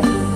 s